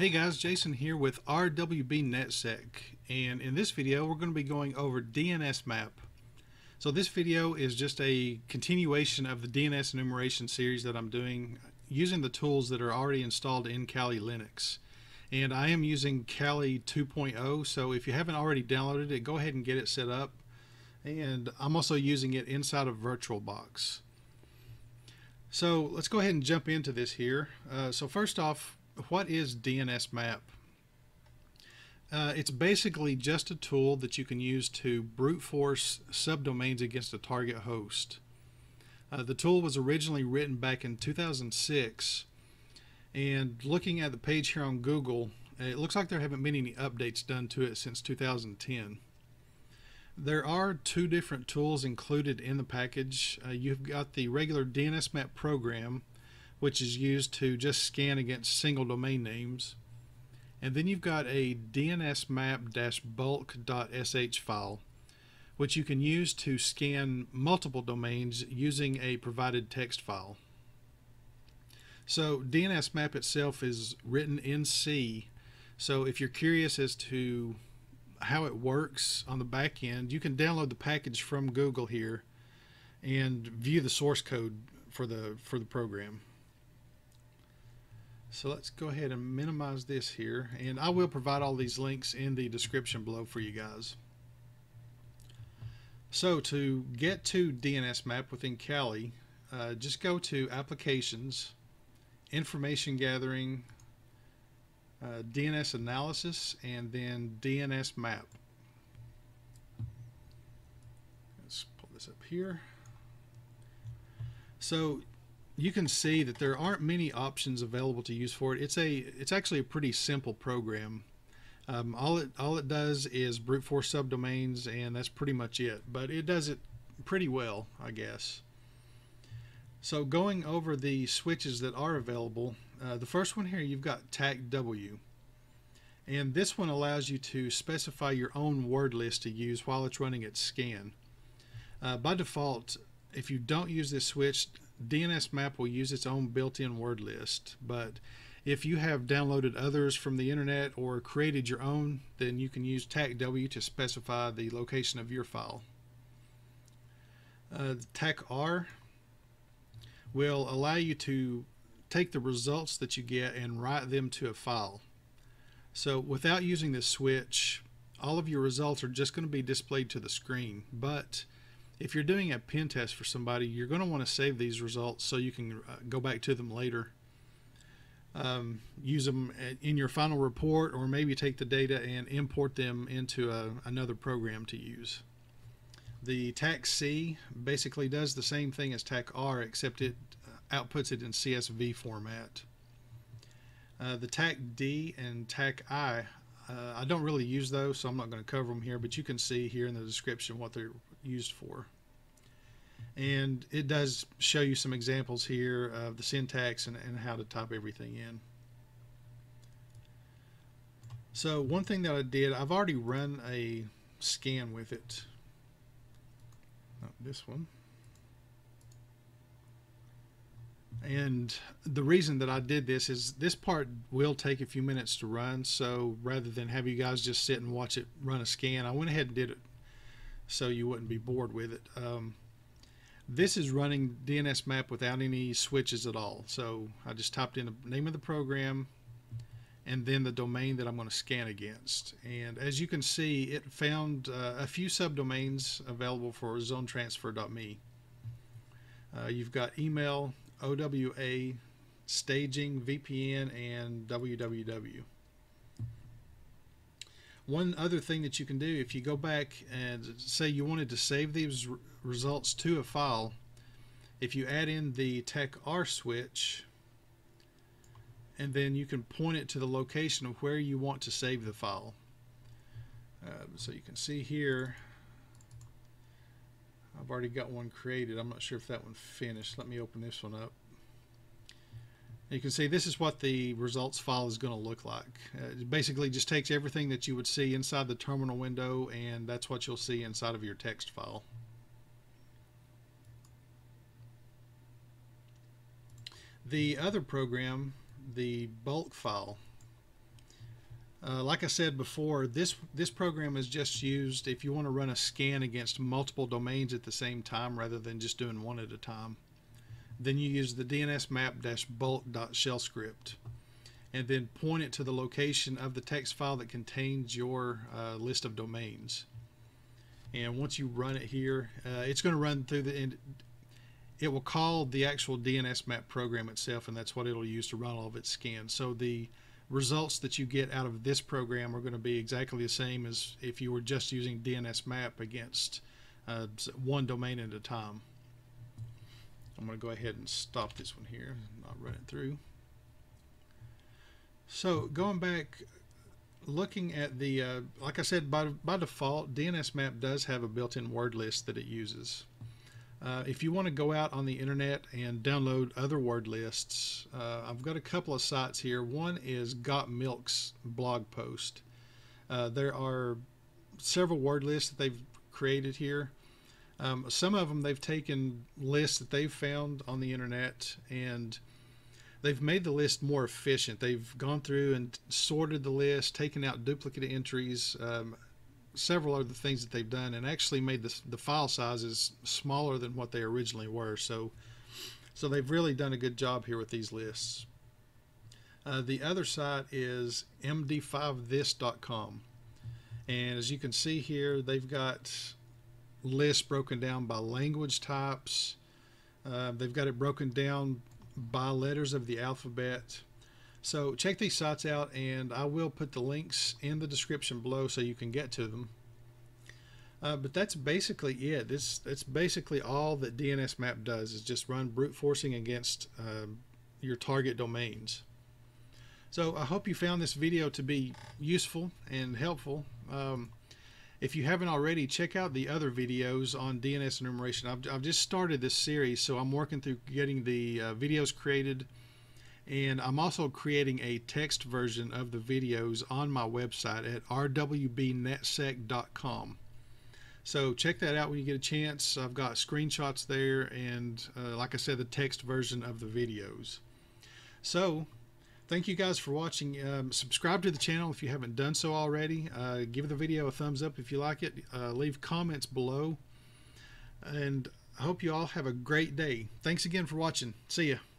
Hey guys, Jason here with RWB NetSec and in this video we're going to be going over DNS map. So this video is just a continuation of the DNS enumeration series that I'm doing using the tools that are already installed in Kali Linux. And I am using Kali 2.0 so if you haven't already downloaded it go ahead and get it set up and I'm also using it inside of VirtualBox. So let's go ahead and jump into this here. Uh, so first off what is DNS map? Uh, it's basically just a tool that you can use to brute force subdomains against a target host. Uh, the tool was originally written back in 2006 and looking at the page here on Google it looks like there haven't been any updates done to it since 2010. There are two different tools included in the package. Uh, you've got the regular DNS map program which is used to just scan against single domain names. And then you've got a dnsmap-bulk.sh file, which you can use to scan multiple domains using a provided text file. So DNSmap itself is written in C. So if you're curious as to how it works on the back end, you can download the package from Google here and view the source code for the for the program. So let's go ahead and minimize this here and I will provide all these links in the description below for you guys. So to get to DNS map within Kali, uh, just go to applications, information gathering, uh, DNS analysis, and then DNS map. Let's pull this up here. So you can see that there aren't many options available to use for it. It's a it's actually a pretty simple program. Um, all it all it does is brute force subdomains, and that's pretty much it. But it does it pretty well, I guess. So going over the switches that are available, uh, the first one here you've got TACW. And this one allows you to specify your own word list to use while it's running its scan. Uh, by default, if you don't use this switch, DNS map will use its own built-in word list, but if you have downloaded others from the internet or created your own, then you can use TACW to specify the location of your file. Uh, TACR will allow you to take the results that you get and write them to a file. So without using this switch, all of your results are just going to be displayed to the screen, but if you're doing a pen test for somebody, you're going to want to save these results so you can uh, go back to them later. Um, use them in your final report or maybe take the data and import them into a, another program to use. The TAC-C basically does the same thing as TAC-R except it uh, outputs it in CSV format. Uh, the TAC-D and TAC-I, uh, I don't really use those so I'm not going to cover them here but you can see here in the description what they're used for. And it does show you some examples here of the syntax and, and how to type everything in. So one thing that I did, I've already run a scan with it. Not this one. And the reason that I did this is this part will take a few minutes to run. So rather than have you guys just sit and watch it run a scan, I went ahead and did it so you wouldn't be bored with it. Um, this is running DNS map without any switches at all. So I just typed in the name of the program and then the domain that I'm going to scan against. And as you can see, it found uh, a few subdomains available for zonetransfer.me. Uh, you've got email, OWA, staging, VPN, and www. One other thing that you can do, if you go back and say you wanted to save these results to a file, if you add in the TAC-R switch, and then you can point it to the location of where you want to save the file. Uh, so you can see here, I've already got one created. I'm not sure if that one finished. Let me open this one up. You can see this is what the results file is going to look like. Uh, it basically just takes everything that you would see inside the terminal window and that's what you'll see inside of your text file. The other program, the bulk file, Uh, like I said before, this this program is just used if you want to run a scan against multiple domains at the same time rather than just doing one at a time. Then you use the DNSMap-bulk.shell script and then point it to the location of the text file that contains your uh, list of domains. And once you run it here, uh, it's going to run through the. end. It will call the actual DNS map program itself, and that's what it'll use to run all of its scans. So the results that you get out of this program are going to be exactly the same as if you were just using DNS map against uh, one domain at a time. I'm going to go ahead and stop this one here, not run it through. So going back, looking at the, uh, like I said, by, by default, DNS Map does have a built-in word list that it uses. Uh, if you want to go out on the internet and download other word lists, uh, I've got a couple of sites here. One is g0tmi1k's blog post. Uh, there are several word lists that they've created here. Um, some of them they've taken lists that they've found on the internet and they've made the list more efficient. They've gone through and sorted the list, taken out duplicate entries, um, several other things that they've done, and actually made the, the file sizes smaller than what they originally were. So, so they've really done a good job here with these lists. Uh, the other site is md5this.com. And as you can see here, they've got lists broken down by language types. Uh, they've got it broken down by letters of the alphabet. So check these sites out and I will put the links in the description below so you can get to them. Uh, but that's basically it. This that's basically all that DNS Map does is just run brute forcing against um, your target domains. So I hope you found this video to be useful and helpful. Um, if you haven't already, check out the other videos on DNS enumeration. I've, I've just started this series, so I'm working through getting the uh, videos created. And I'm also creating a text version of the videos on my website at rwbnetsec.com. So check that out when you get a chance. I've got screenshots there and, uh, like I said, the text version of the videos. So thank you guys for watching. Um, subscribe to the channel if you haven't done so already. Uh, give the video a thumbs up if you like it. Uh, leave comments below. And I hope you all have a great day. Thanks again for watching. See ya.